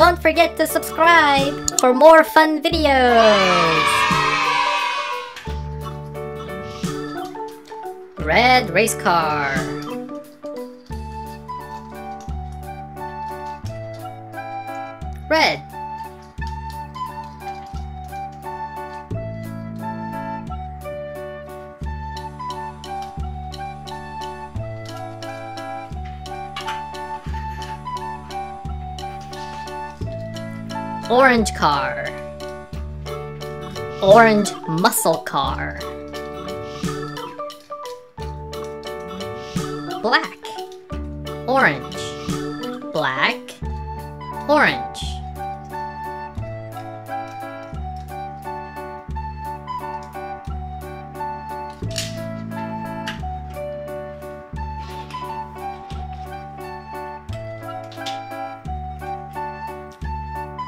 Don't forget to subscribe for more fun videos. Red race car. Red. Orange car. Orange muscle car. Black. Orange. Black. Orange.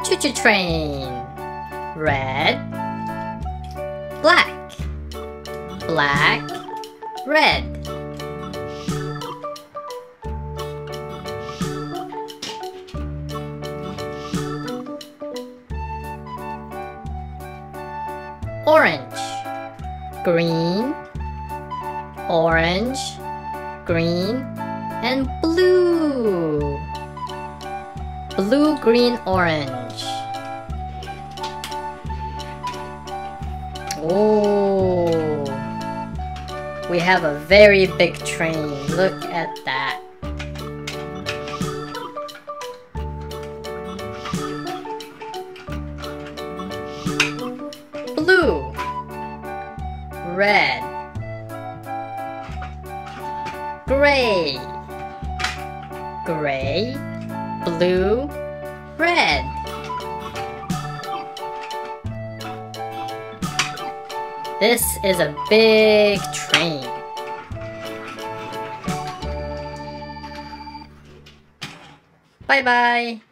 Choo-choo train. Red. Black. Black. Red. Orange. Green. Orange. Green. And blue. Blue, green, orange. Oh. We have a very big train. Look at that. Blue. Red. Gray. Gray blue, red. This is a big train. Bye-bye.